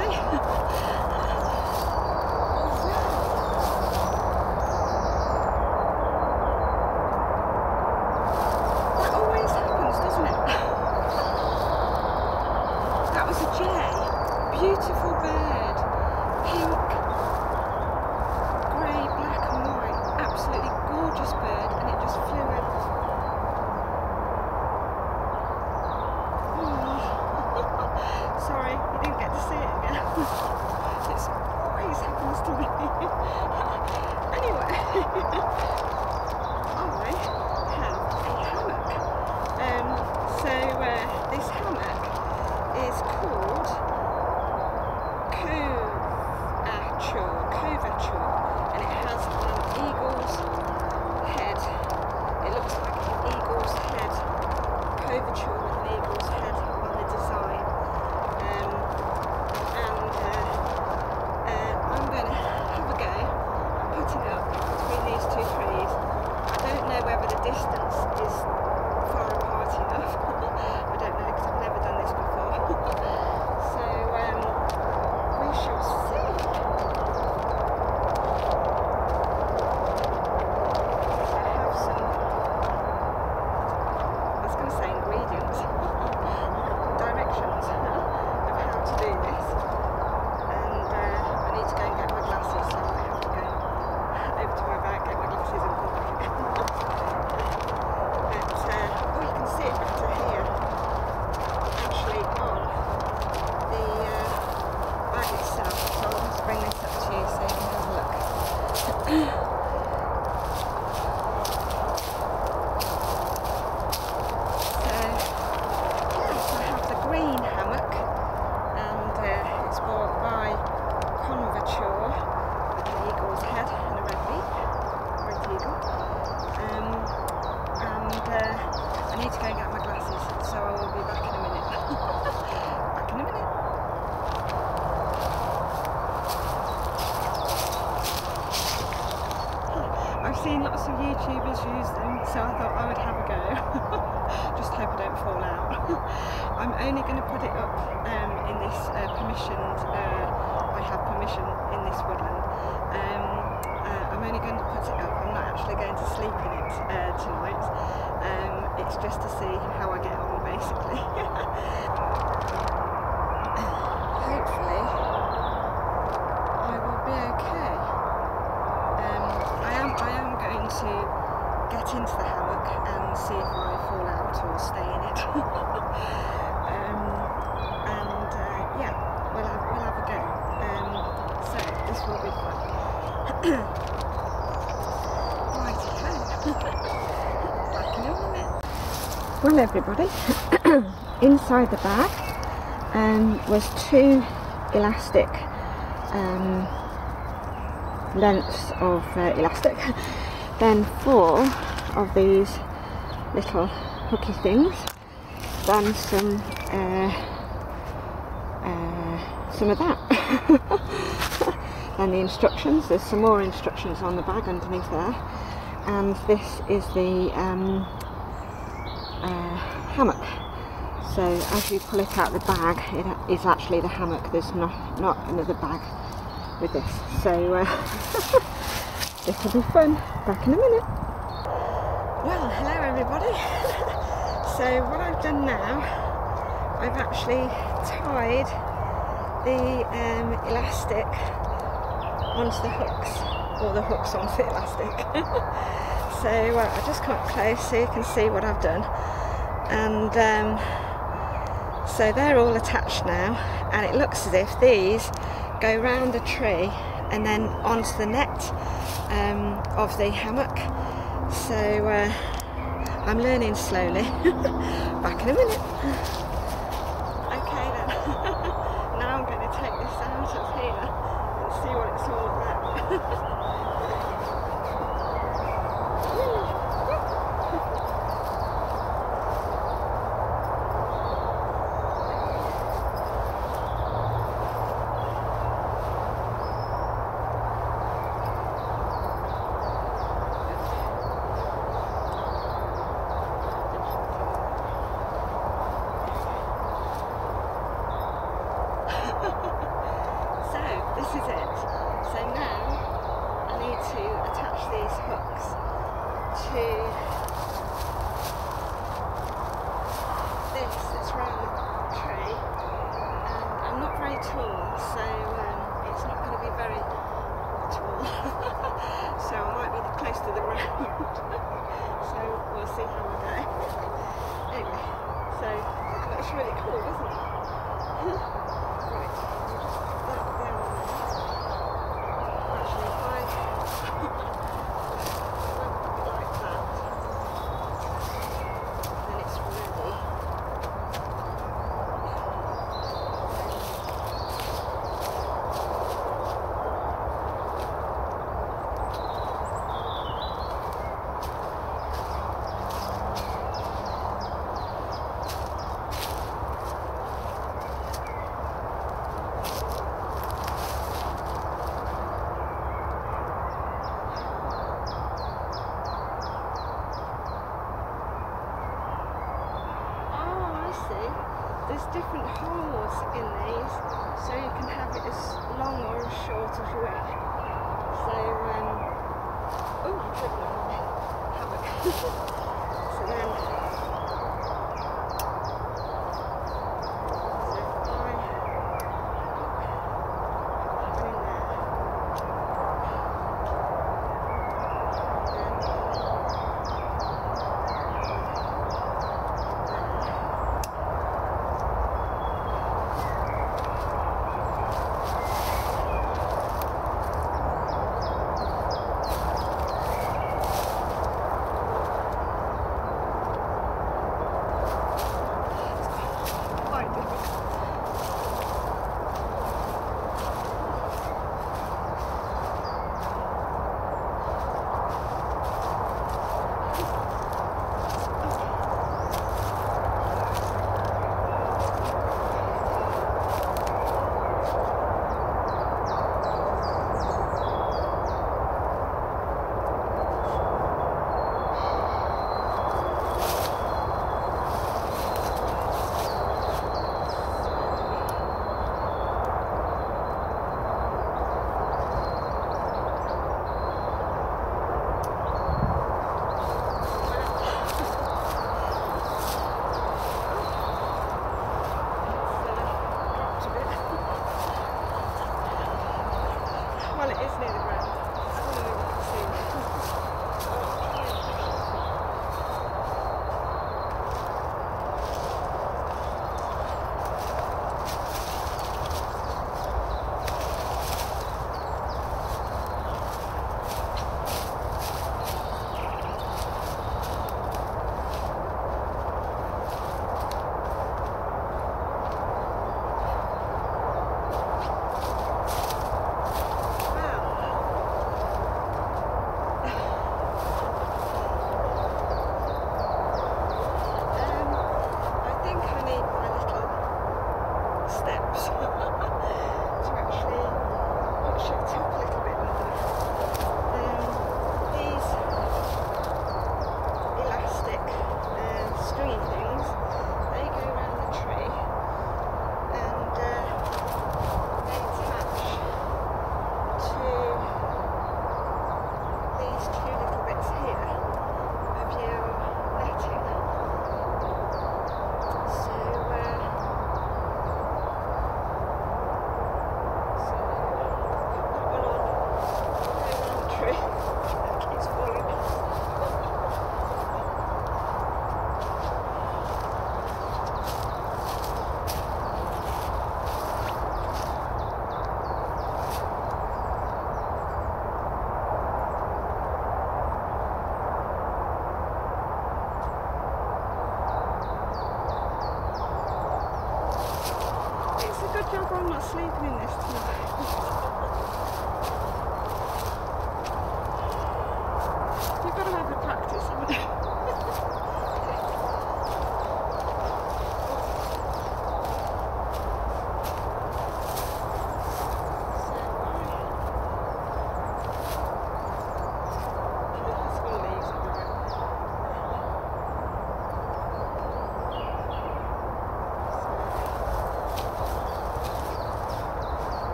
something? YouTubers use them, so I thought I would have a go. Just hope I don't fall out. I'm only going to put it up um, in this uh, permissioned, uh, I have permission in this woodland. Um, uh, I'm only going to put it up, I'm not actually going to sleep in it uh, tonight. Um, it's just to see how I get on basically. Hopefully I will be okay. Um, I am I am going to get into the hammock and see if I fall out or stay in it. um, and uh, yeah, we'll have we'll have a go. Um, so this will be fun. Righty Back in a minute. Well everybody, inside the bag um, was two elastic um, lengths of uh, elastic, then four of these little hooky things, then some uh, uh, some of that. and the instructions. There's some more instructions on the bag underneath there, and this is the um, uh, hammock. So as you pull it out of the bag, it is actually the hammock. There's not not another bag with this. So uh, it'll be fun. Back in a minute. Well, hello everybody. so what I've done now, I've actually tied the um, elastic onto the hooks, or the hooks onto the elastic. so uh, I just come up close so you can see what I've done. And um, so they're all attached now, and it looks as if these go round the tree and then onto the net um, of the hammock. So uh, I'm learning slowly. Back in a minute. Ha ha ha! Well,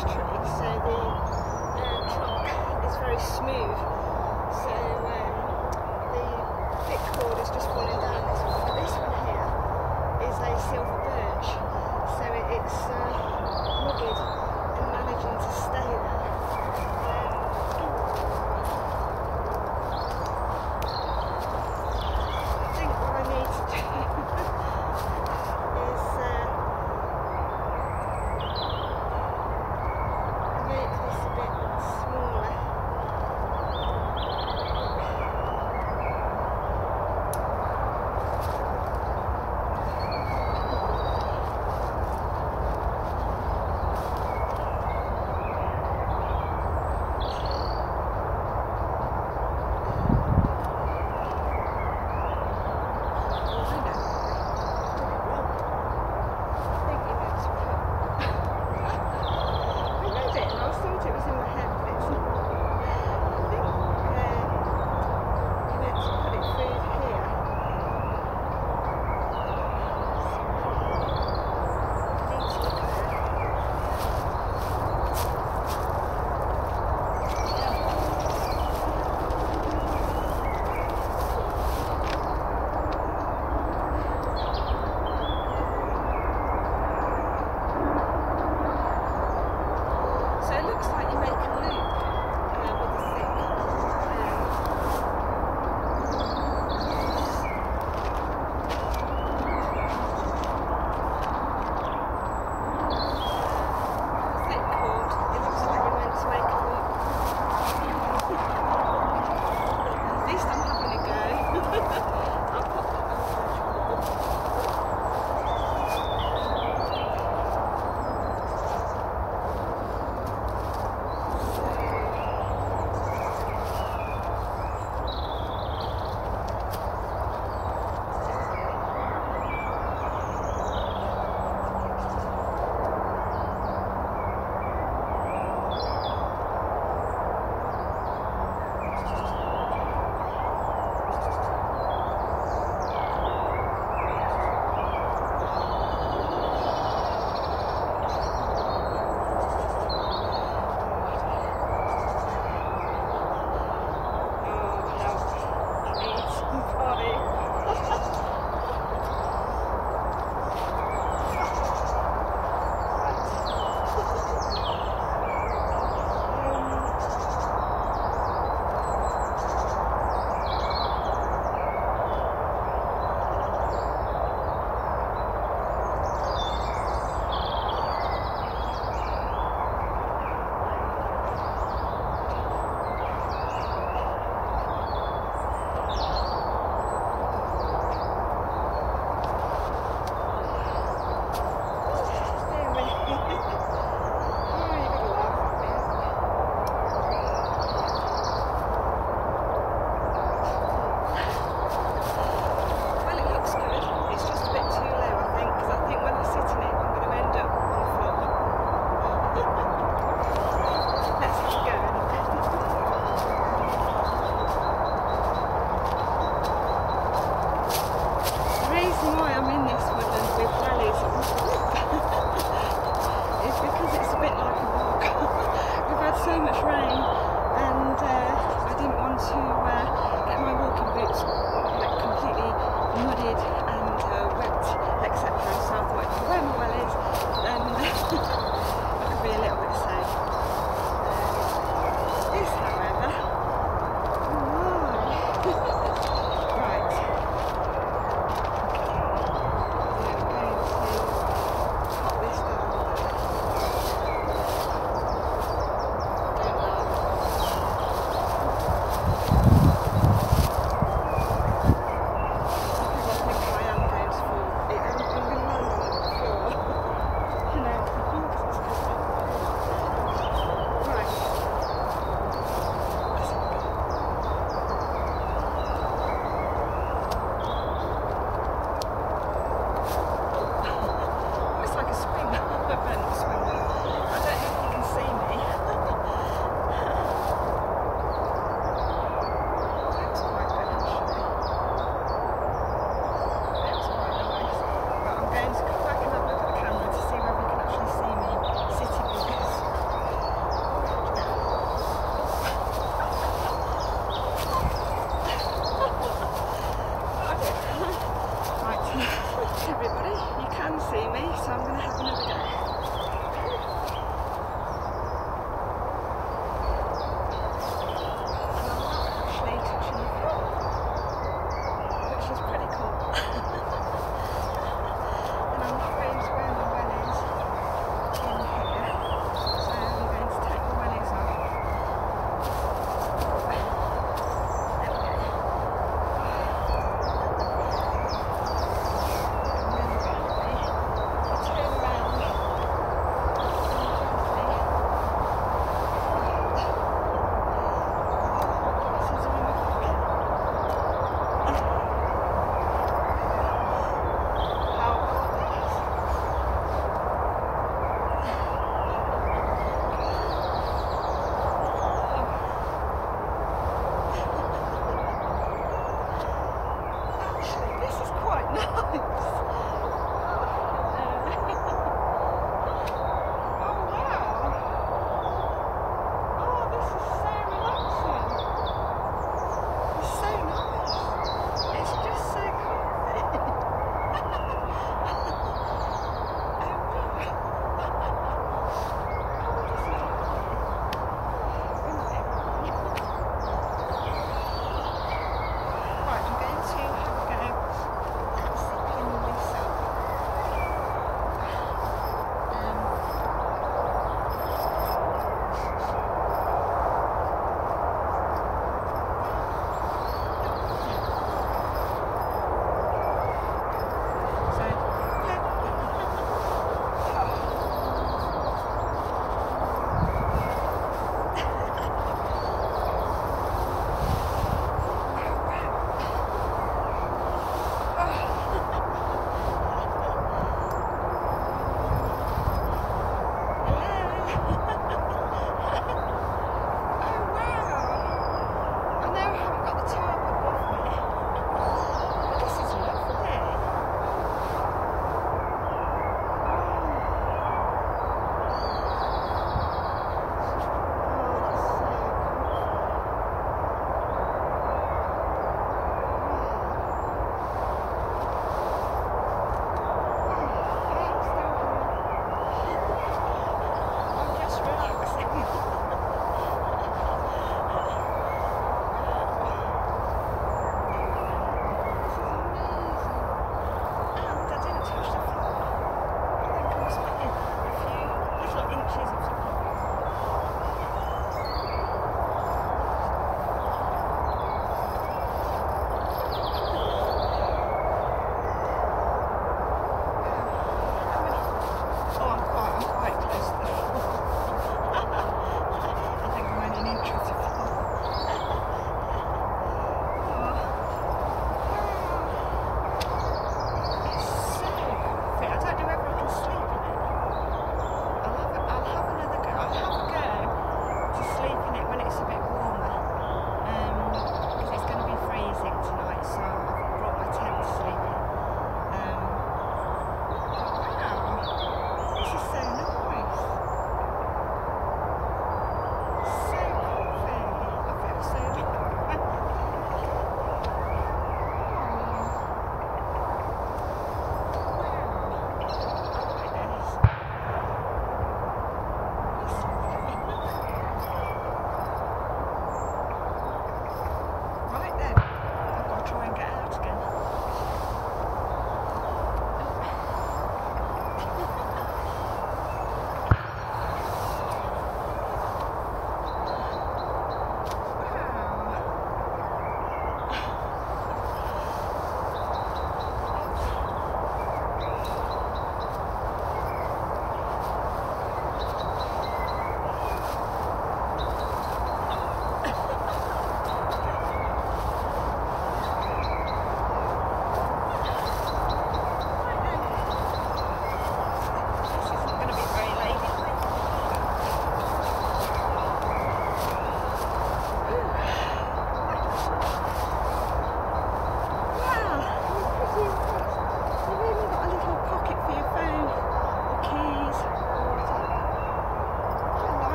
tree, so the uh, trunk is very smooth.